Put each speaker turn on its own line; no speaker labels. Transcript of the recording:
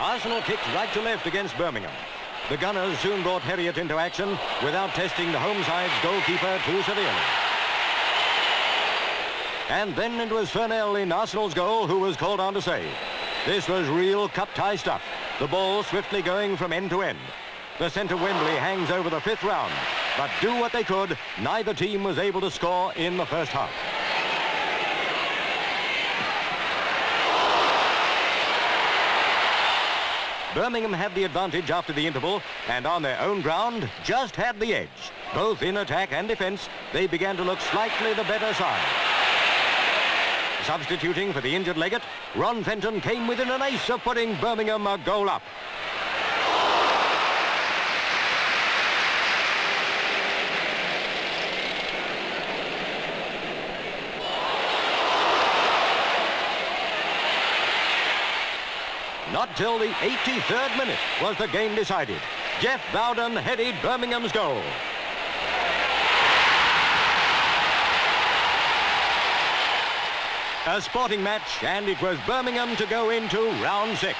Arsenal kicked right to left against Birmingham. The Gunners soon brought Herriot into action without testing the home side's goalkeeper too severely. And then it was Furnell in Arsenal's goal who was called on to save. This was real cup-tie stuff. The ball swiftly going from end to end. The centre Wembley hangs over the fifth round. But do what they could, neither team was able to score in the first half. Birmingham had the advantage after the interval and on their own ground just had the edge. Both in attack and defence, they began to look slightly the better side. Substituting for the injured Leggett, Ron Fenton came within an ace of putting Birmingham a goal up. Not till the 83rd minute was the game decided. Geoff Vowden headed Birmingham's goal. A sporting match, and it was Birmingham to go into round six.